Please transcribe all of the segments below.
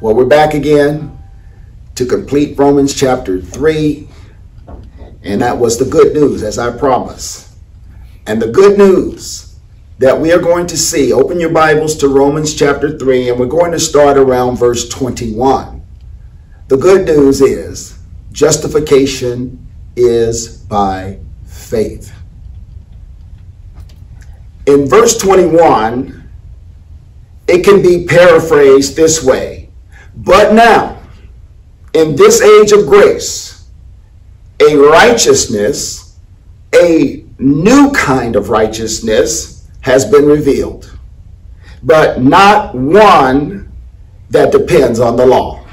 Well, we're back again to complete Romans chapter 3. And that was the good news, as I promised. And the good news that we are going to see, open your Bibles to Romans chapter 3, and we're going to start around verse 21. The good news is justification is by faith. In verse 21, it can be paraphrased this way But now, in this age of grace, a righteousness, a new kind of righteousness has been revealed, but not one that depends on the law.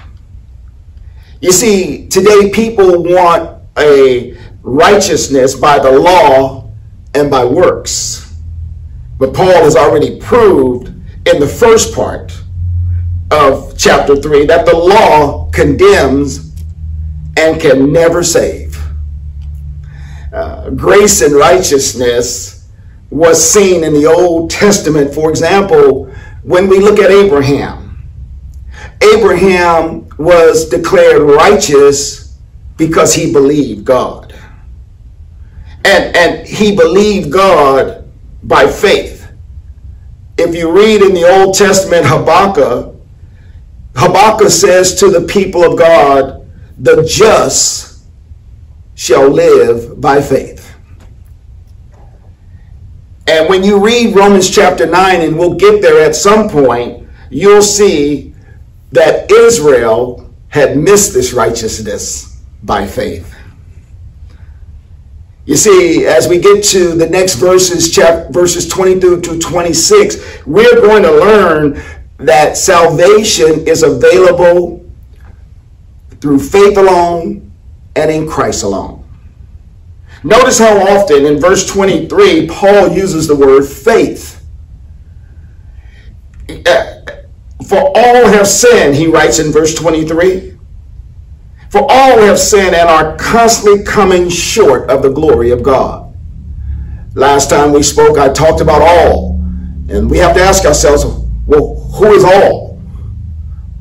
You see, today people want a righteousness by the law and by works. But Paul has already proved in the first part of chapter 3 that the law condemns and can never save. Uh, grace and righteousness was seen in the Old Testament. For example, when we look at Abraham, Abraham was declared righteous because he believed God. And, and he believed God by faith. If you read in the Old Testament Habakkuk, Habakkuk says to the people of God, the just shall live by faith. And when you read Romans chapter 9, and we'll get there at some point, you'll see that Israel had missed this righteousness by faith. You see, as we get to the next verses, chapter, verses 22 to 26, we're going to learn that salvation is available through faith alone and in Christ alone. Notice how often in verse 23 Paul uses the word faith. For all have sinned, he writes in verse 23. For all have sinned and are constantly coming short of the glory of God. Last time we spoke, I talked about all. And we have to ask ourselves, well, who is all?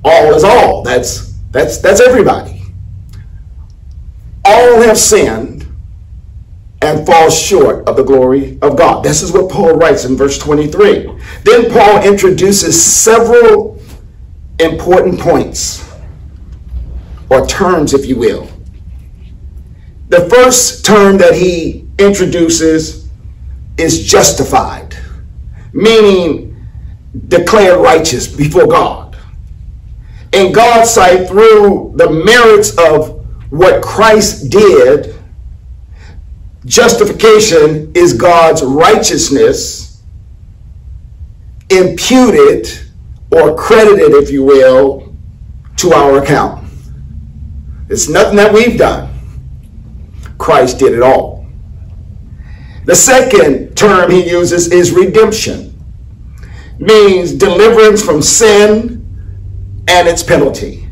All is all. That's that's that's everybody. All have sinned and fall short of the glory of God. This is what Paul writes in verse 23. Then Paul introduces several important points or terms, if you will. The first term that he introduces is justified, meaning declared righteous before God. In God's sight, through the merits of what Christ did, justification is God's righteousness imputed or credited, if you will, to our account. It's nothing that we've done. Christ did it all. The second term he uses is redemption means deliverance from sin and its penalty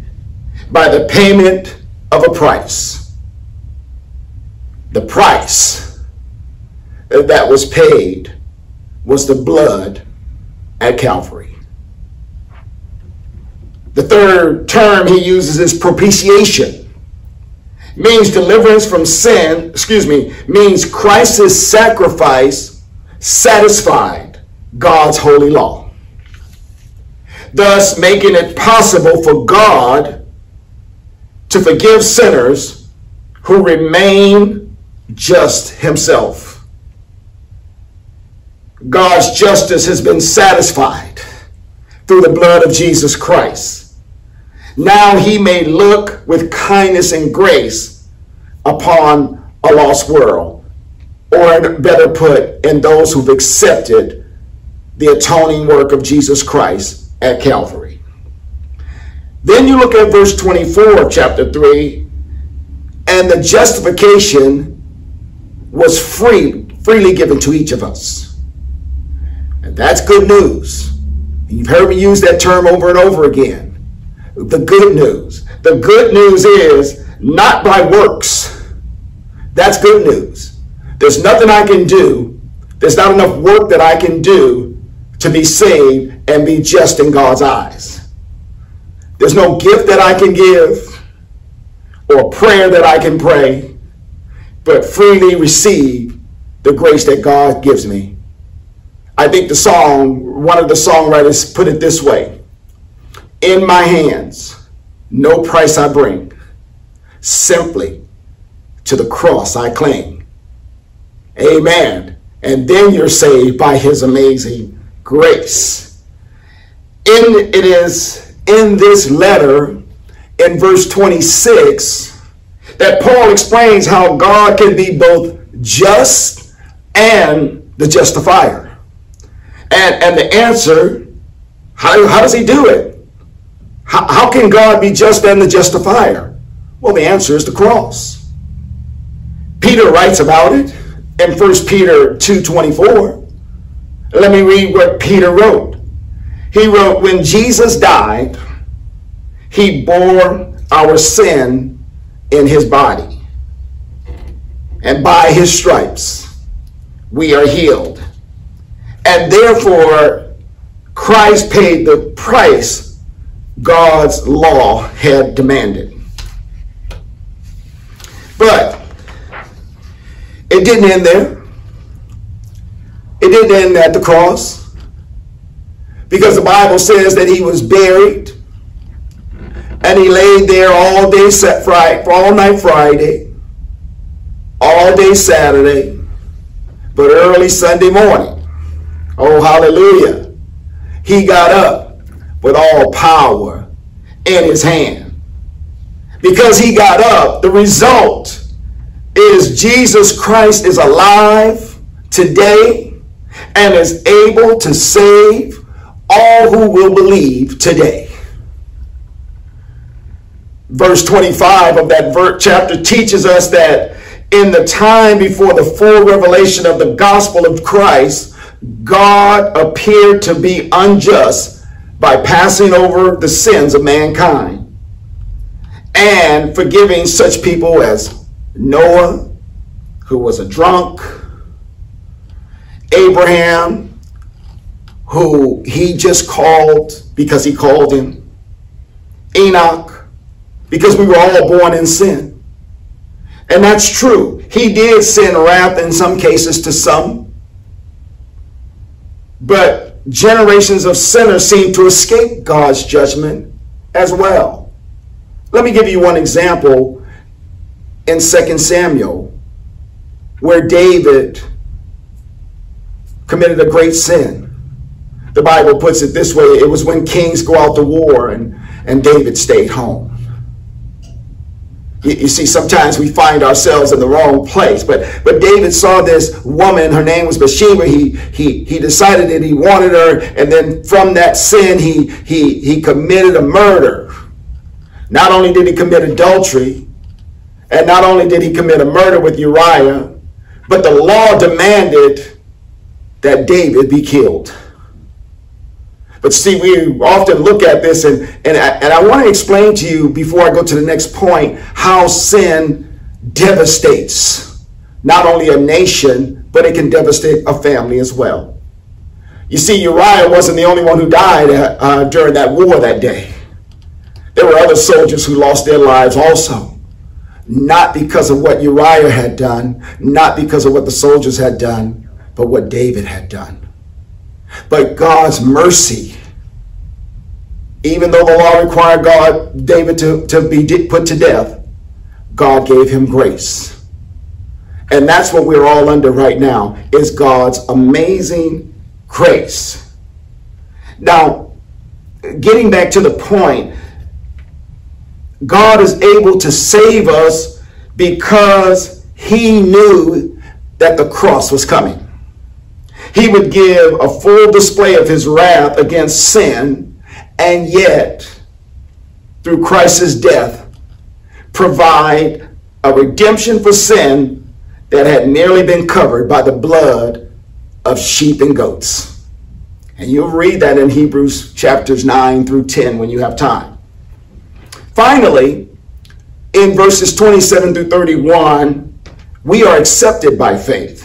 by the payment of a price. The price that was paid was the blood at Calvary. The third term he uses is propitiation. Means deliverance from sin, excuse me, means Christ's sacrifice satisfied God's holy law, thus making it possible for God to forgive sinners who remain just himself. God's justice has been satisfied through the blood of Jesus Christ. Now he may look with kindness and grace upon a lost world, or better put, in those who've accepted the atoning work of Jesus Christ at Calvary. Then you look at verse 24 of chapter 3, and the justification was free, freely given to each of us. And that's good news. You've heard me use that term over and over again. The good news. The good news is not by works. That's good news. There's nothing I can do. There's not enough work that I can do to be saved and be just in God's eyes. There's no gift that I can give or prayer that I can pray, but freely receive the grace that God gives me. I think the song, one of the songwriters put it this way In my hands, no price I bring, simply to the cross I cling. Amen. And then you're saved by his amazing grace. In, it is in this letter, in verse 26, that Paul explains how God can be both just and the justifier. And, and the answer, how, how does he do it? How, how can God be just and the justifier? Well, the answer is the cross. Peter writes about it in 1 Peter 2.24. Let me read what Peter wrote. He wrote, when Jesus died, he bore our sin in his body. And by his stripes, we are healed. And therefore, Christ paid the price God's law had demanded. But it didn't end there. It didn't end at the cross. Because the Bible says that he was buried and he laid there all day set Friday, all night Friday, all day Saturday, but early Sunday morning. Oh, hallelujah. He got up with all power in his hand. Because he got up, the result is Jesus Christ is alive today and is able to save all who will believe today. Verse 25 of that chapter teaches us that in the time before the full revelation of the gospel of Christ, God appeared to be unjust by passing over the sins of mankind and forgiving such people as Noah, who was a drunk, Abraham, who he just called because he called him, Enoch, because we were all born in sin. And that's true. He did send wrath in some cases to some, but generations of sinners seem to escape God's judgment as well. Let me give you one example in 2 Samuel where David committed a great sin. The Bible puts it this way it was when kings go out to war and, and David stayed home. You, see, sometimes we find ourselves in the wrong place. But but David saw this woman, her name was Bathsheba. He he he decided that he wanted her, and then from that sin he he he committed a murder. Not only did he commit adultery, and not only did he commit a murder with Uriah, but the law demanded that David be killed. But see, we often look at this, and, and, I, and I want to explain to you before I go to the next point how sin devastates not only a nation, but it can devastate a family as well. You see, Uriah wasn't the only one who died uh, during that war that day. There were other soldiers who lost their lives also not because of what Uriah had done, not because of what the soldiers had done, but what David had done. But God's mercy, even though the law required God, David to, to be put to death, God gave him grace. And that's what we're all under right now, is God's amazing grace. Now, getting back to the point, God is able to save us because he knew that the cross was coming. He would give a full display of his wrath against sin, and yet, through Christ's death, provide a redemption for sin that had nearly been covered by the blood of sheep and goats. And you'll read that in Hebrews chapters 9 through 10 when you have time. Finally, in verses 27 through 31, we are accepted by faith.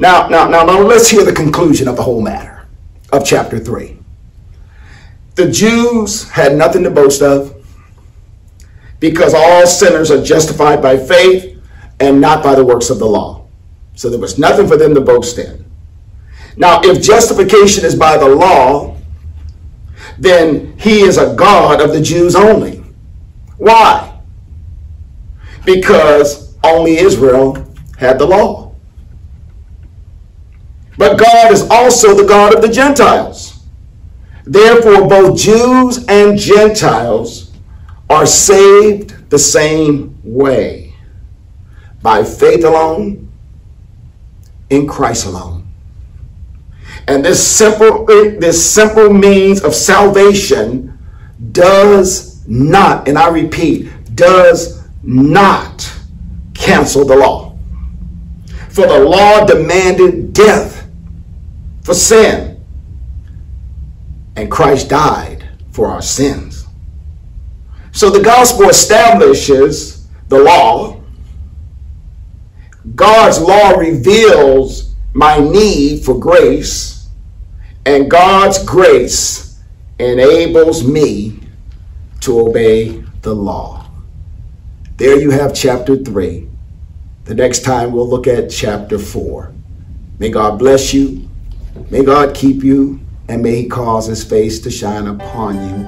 Now, now, now, now let's hear the conclusion of the whole matter of chapter 3. the Jews had nothing to boast of because all sinners are justified by faith and not by the works of the law. So there was nothing for them to boast in. Now, if justification is by the law, then he is a God of the Jews only. Why? Because only Israel had the law. But God is also the God of the Gentiles. Therefore, both Jews and Gentiles are saved the same way by faith alone, in Christ alone. And this simple, this simple means of salvation does not, and I repeat, does not cancel the law. For the law demanded death for sin. And Christ died for our sins. So the gospel establishes the law. God's law reveals my need for grace. And God's grace enables me to obey the law. There you have chapter 3. The next time we'll look at chapter 4. May God bless you. May God keep you. And may he cause his face to shine upon you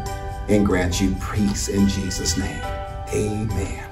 and grant you peace in Jesus' name. Amen.